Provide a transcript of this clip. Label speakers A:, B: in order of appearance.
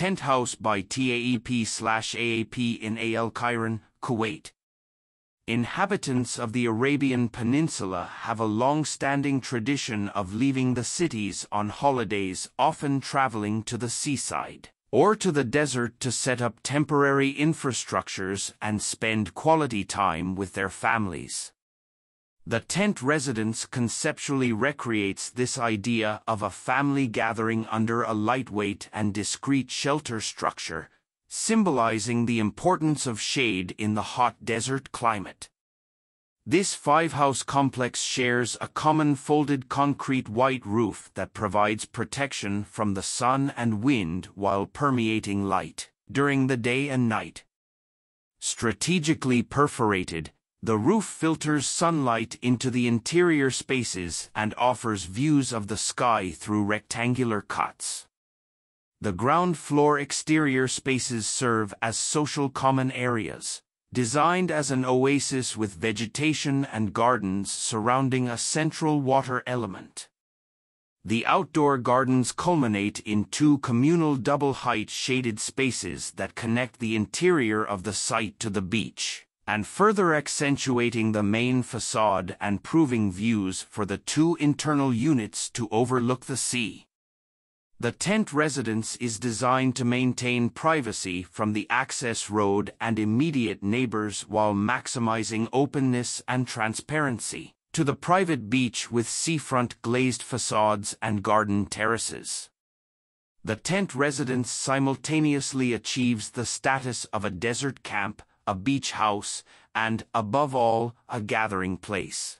A: Tent House by TAEP slash AAP in Al Khiran, Kuwait. Inhabitants of the Arabian Peninsula have a long-standing tradition of leaving the cities on holidays often traveling to the seaside or to the desert to set up temporary infrastructures and spend quality time with their families. The tent residence conceptually recreates this idea of a family gathering under a lightweight and discreet shelter structure, symbolizing the importance of shade in the hot desert climate. This five-house complex shares a common folded concrete white roof that provides protection from the sun and wind while permeating light during the day and night. Strategically perforated, the roof filters sunlight into the interior spaces and offers views of the sky through rectangular cuts. The ground floor exterior spaces serve as social common areas, designed as an oasis with vegetation and gardens surrounding a central water element. The outdoor gardens culminate in two communal double-height shaded spaces that connect the interior of the site to the beach and further accentuating the main facade and proving views for the two internal units to overlook the sea. The tent residence is designed to maintain privacy from the access road and immediate neighbors while maximizing openness and transparency to the private beach with seafront glazed facades and garden terraces. The tent residence simultaneously achieves the status of a desert camp a beach house, and, above all, a gathering place.